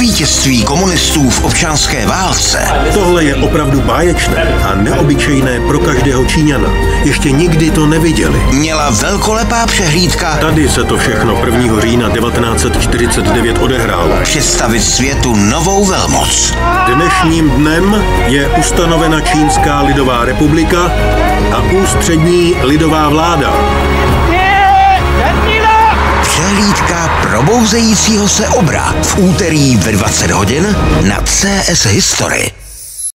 vítězství komunistů v občanské válce. Tohle je opravdu báječné a neobyčejné pro každého Číňana. Ještě nikdy to neviděli. Měla velkolepá přehlídka Tady se to všechno 1. října 1949 odehrálo. představit světu novou velmoc. Dnešním dnem je ustanovena Čínská lidová republika a ústřední lidová vláda. Probouzejícího se obra v úterý ve 20 hodin na CS History.